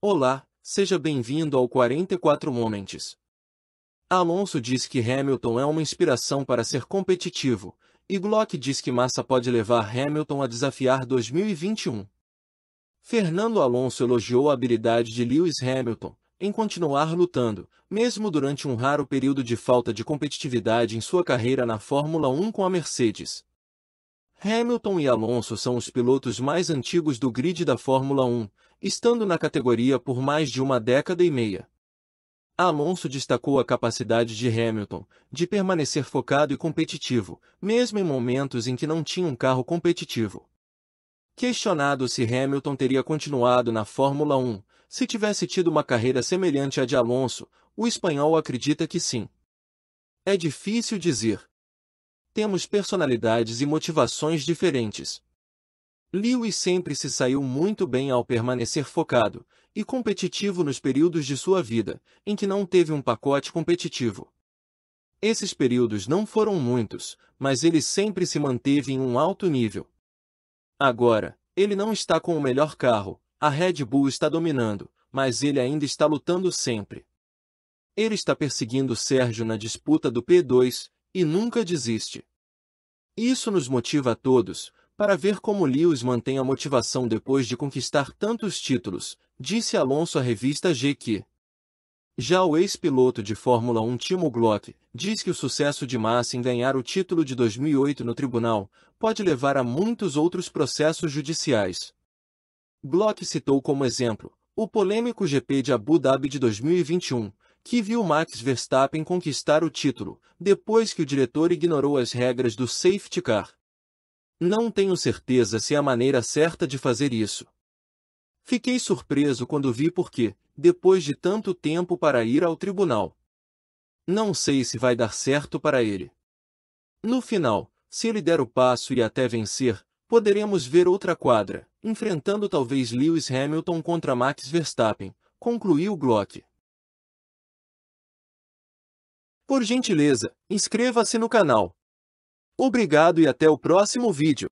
Olá, seja bem-vindo ao 44 Moments. Alonso diz que Hamilton é uma inspiração para ser competitivo, e Glock diz que Massa pode levar Hamilton a desafiar 2021. Fernando Alonso elogiou a habilidade de Lewis Hamilton em continuar lutando, mesmo durante um raro período de falta de competitividade em sua carreira na Fórmula 1 com a Mercedes. Hamilton e Alonso são os pilotos mais antigos do grid da Fórmula 1, estando na categoria por mais de uma década e meia. Alonso destacou a capacidade de Hamilton de permanecer focado e competitivo, mesmo em momentos em que não tinha um carro competitivo. Questionado se Hamilton teria continuado na Fórmula 1 se tivesse tido uma carreira semelhante à de Alonso, o espanhol acredita que sim. É difícil dizer. Temos personalidades e motivações diferentes. Lewis sempre se saiu muito bem ao permanecer focado e competitivo nos períodos de sua vida em que não teve um pacote competitivo. Esses períodos não foram muitos, mas ele sempre se manteve em um alto nível. Agora, ele não está com o melhor carro, a Red Bull está dominando, mas ele ainda está lutando sempre. Ele está perseguindo Sérgio na disputa do P2 e nunca desiste. Isso nos motiva a todos, para ver como Lewis mantém a motivação depois de conquistar tantos títulos, disse Alonso à revista GQ. Já o ex-piloto de Fórmula 1 Timo Glock diz que o sucesso de Massa em ganhar o título de 2008 no tribunal pode levar a muitos outros processos judiciais. Glock citou como exemplo o polêmico GP de Abu Dhabi de 2021, que viu Max Verstappen conquistar o título, depois que o diretor ignorou as regras do safety car. Não tenho certeza se é a maneira certa de fazer isso. Fiquei surpreso quando vi porque, depois de tanto tempo para ir ao tribunal. Não sei se vai dar certo para ele. No final, se ele der o passo e até vencer, poderemos ver outra quadra, enfrentando talvez Lewis Hamilton contra Max Verstappen, concluiu Glock. Por gentileza, inscreva-se no canal. Obrigado e até o próximo vídeo.